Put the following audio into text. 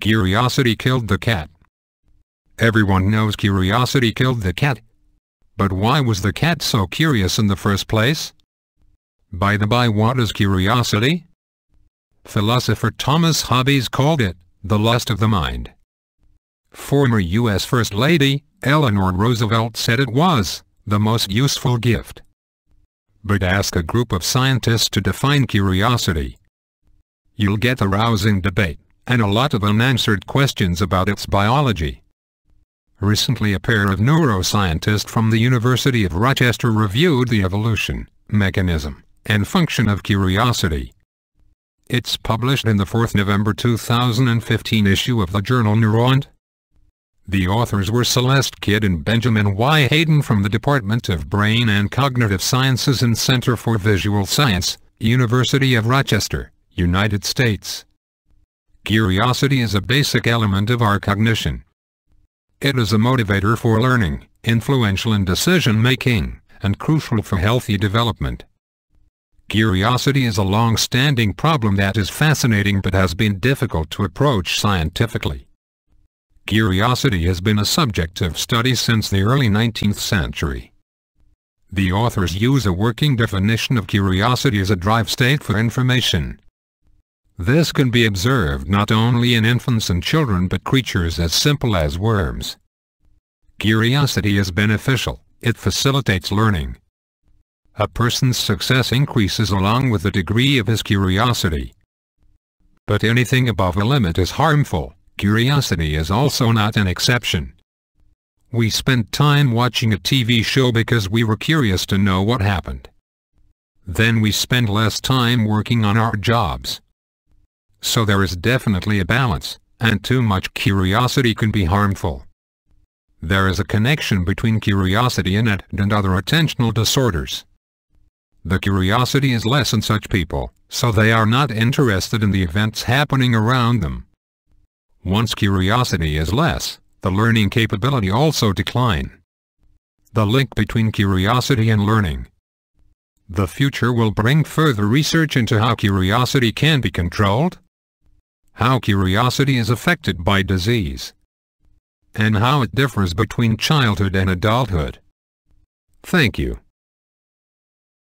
Curiosity killed the cat. Everyone knows curiosity killed the cat. But why was the cat so curious in the first place? By the by what is curiosity? Philosopher Thomas Hobbes called it, the lust of the mind. Former U.S. First Lady, Eleanor Roosevelt said it was, the most useful gift. But ask a group of scientists to define curiosity. You'll get a rousing debate, and a lot of unanswered questions about its biology. Recently a pair of neuroscientists from the University of Rochester reviewed the evolution, mechanism, and function of curiosity. It's published in the 4th November 2015 issue of the journal Neuron. The authors were Celeste Kidd and Benjamin Y. Hayden from the Department of Brain and Cognitive Sciences and Center for Visual Science, University of Rochester, United States. Curiosity is a basic element of our cognition. It is a motivator for learning, influential in decision-making, and crucial for healthy development. Curiosity is a long-standing problem that is fascinating but has been difficult to approach scientifically. Curiosity has been a subject of study since the early 19th century. The authors use a working definition of curiosity as a drive state for information. This can be observed not only in infants and children but creatures as simple as worms. Curiosity is beneficial, it facilitates learning. A person's success increases along with the degree of his curiosity. But anything above a limit is harmful. Curiosity is also not an exception. We spent time watching a TV show because we were curious to know what happened. Then we spend less time working on our jobs. So there is definitely a balance, and too much curiosity can be harmful. There is a connection between curiosity and it and other attentional disorders. The curiosity is less in such people, so they are not interested in the events happening around them. Once curiosity is less, the learning capability also decline. The link between curiosity and learning. The future will bring further research into how curiosity can be controlled, how curiosity is affected by disease, and how it differs between childhood and adulthood. Thank you.